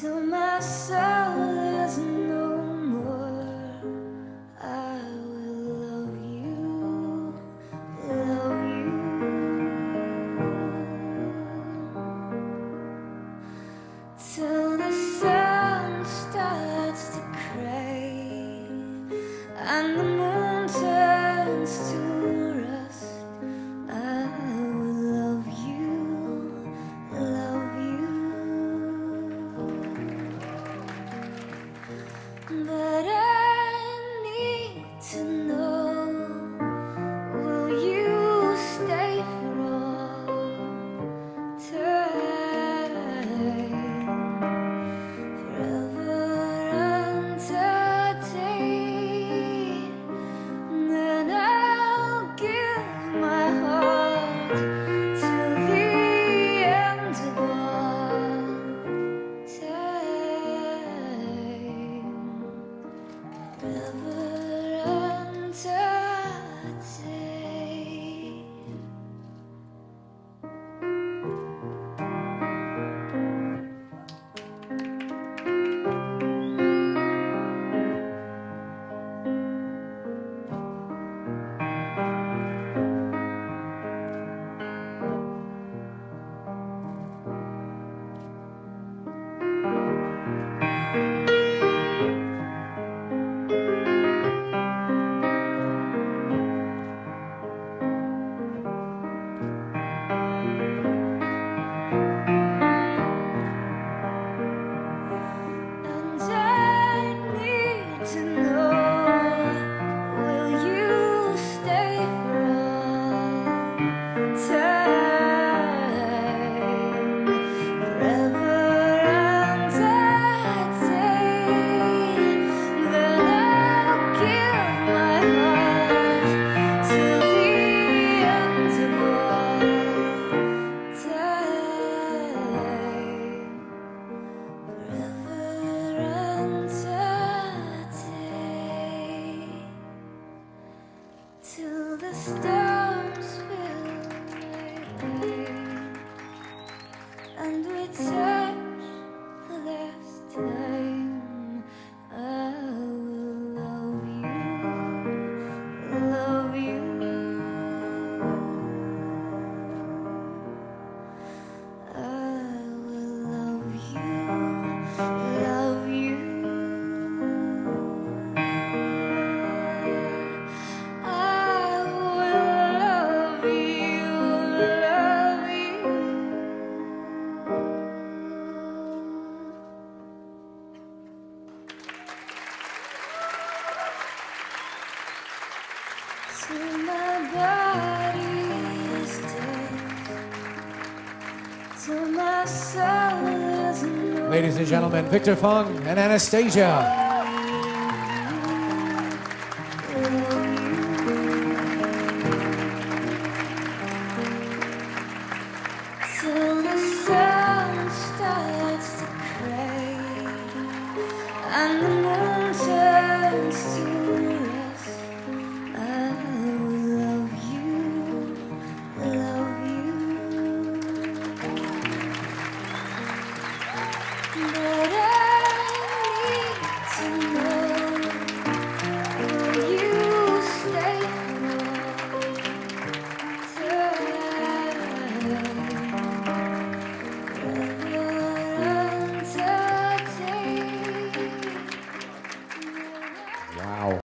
to myself. Storms fill my pain, and we Ladies and gentlemen, Victor Fung and Anastasia. and the moon.